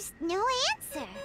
There's no answer.